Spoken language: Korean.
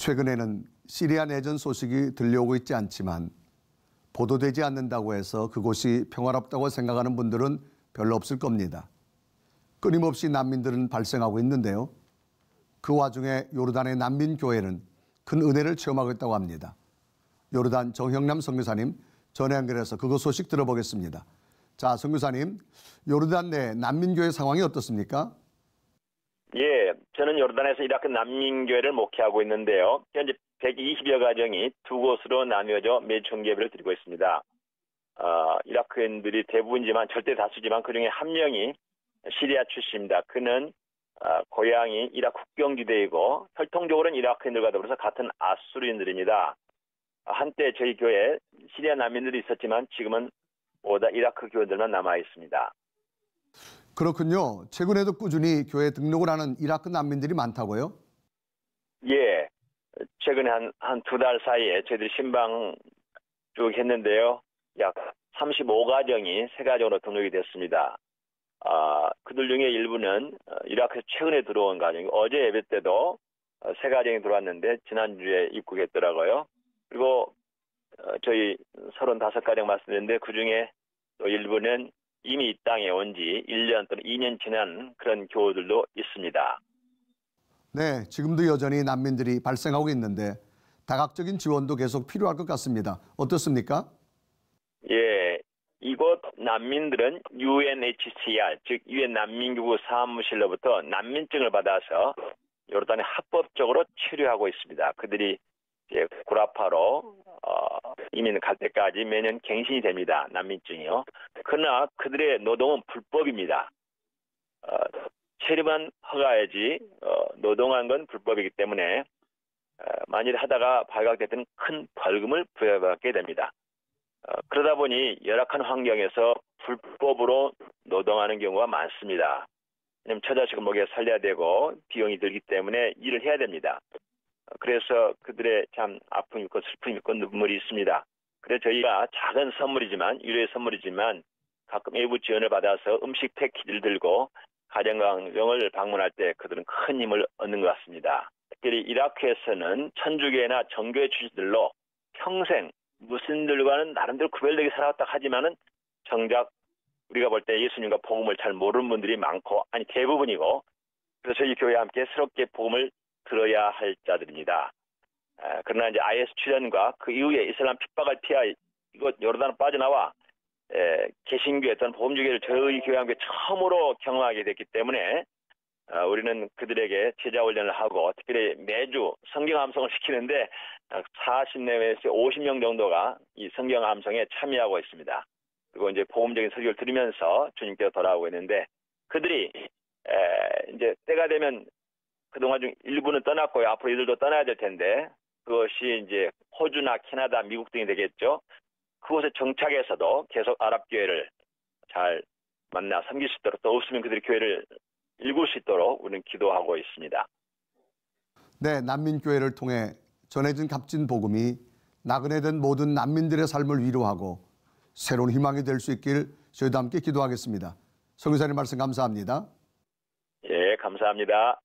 최근에는 시리아 내전 소식이 들려오고 있지 않지만 보도되지 않는다고 해서 그곳이 평화롭다고 생각하는 분들은 별로 없을 겁니다. 끊임없이 난민들은 발생하고 있는데요. 그 와중에 요르단의 난민교회는 큰 은혜를 체험하고 있다고 합니다. 요르단 정형남 선교사님 전화 연결해서 그거 소식 들어보겠습니다. 자, 선교사님, 요르단 내 난민교회 상황이 어떻습니까? 예, 저는 요르단에서 이라크 난민교회를 목회하고 있는데요. 현재 120여 가정이 두 곳으로 나뉘어져 매춘 예배를 드리고 있습니다. 어, 이라크인들이 대부분이지만 절대 다수지만 그중에 한 명이 시리아 출신입니다. 그는 어, 고향이 이라크 국경지대이고 혈통적으로는 이라크인들과 더불어서 같은 아수르인들입니다. 한때 저희 교회에 시리아 난민들이 있었지만 지금은 오다 이라크 교인들만 남아 있습니다. 그렇군요. 최근에도 꾸준히 교회 등록을 하는 이라크 난민들이 많다고요? 예. 최근에 한, 한 두 달 사이에 저희들이 신방 쭉 했는데요. 약 35가정이 세 가정으로 등록이 됐습니다. 아, 그들 중에 일부는 어, 이라크에서 최근에 들어온 가정이 어제 예배 때도 어, 세 가정이 들어왔는데 지난주에 입국했더라고요. 그리고 어, 저희 35가정 말씀드렸는데 그 중에 또 일부는 이미 이 땅에 온 지 1년 또는 2년 지난 그런 교우들도 있습니다. 네, 지금도 여전히 난민들이 발생하고 있는데 다각적인 지원도 계속 필요할 것 같습니다. 어떻습니까? 예, 이곳 난민들은 UNHCR, 즉 유엔 난민기구 사무실로부터 난민증을 받아서 요르단에 합법적으로 체류하고 있습니다. 그들이 구라파로 어, 이민 갈 때까지 매년 갱신이 됩니다. 난민증이요. 그러나 그들의 노동은 불법입니다. 어, 체류만 허가해지 어, 노동한 건 불법이기 때문에 어, 만일 하다가 발각됐던 큰 벌금을 부여받게 됩니다. 어, 그러다 보니 열악한 환경에서 불법으로 노동하는 경우가 많습니다. 왜냐하면 처자식을 먹여 살려야 되고 비용이 들기 때문에 일을 해야 됩니다. 어, 그래서 그들의 참 아픔이 있고 슬픔이 있고 눈물이 있습니다. 그래서 저희가 작은 선물이지만 유료의 선물이지만 가끔 외부 지원을 받아서 음식 패키지를 들고 가정강정을 방문할 때 그들은 큰 힘을 얻는 것 같습니다. 특별히 이라크에서는 천주교나 정교회 출신들로 평생 무슬림들과는 나름대로 구별되게 살아왔다 하지만은 정작 우리가 볼 때 예수님과 복음을 잘 모르는 분들이 많고 아니 대부분이고 그래서 저희 교회와 함께 새롭게 복음을 들어야 할 자들입니다. 에, 그러나 이제 IS 출현과 그 이후에 이슬람 핍박을 피하 이곳 요르단을 빠져나와 에, 개신교회 또는 보험주교를 저희 교회와 함께 처음으로 경험하게 됐기 때문에 어, 우리는 그들에게 제자 훈련을 하고 특별히 매주 성경 암송을 시키는데 40 내외에서 50명 정도가 이 성경 암송에 참여하고 있습니다. 그리고 이제 보험적인 설교를 들으면서 주님께로 돌아오고 있는데 그들이 에, 이제 때가 되면 그동안 중 일부는 떠났고요. 앞으로 이들도 떠나야 될 텐데 그것이 이제 호주나 캐나다, 미국 등이 되겠죠. 그곳에 정착해서도 계속 아랍 교회를 잘 만나 섬길 수 있도록 또 없으면 그들이 교회를 읽을 수 있도록 우리는 기도하고 있습니다. 네, 난민 교회를 통해 전해진 값진 복음이 나그네 된 모든 난민들의 삶을 위로하고 새로운 희망이 될 수 있길 저희도 함께 기도하겠습니다. 성교사님 말씀 감사합니다. 예, 감사합니다.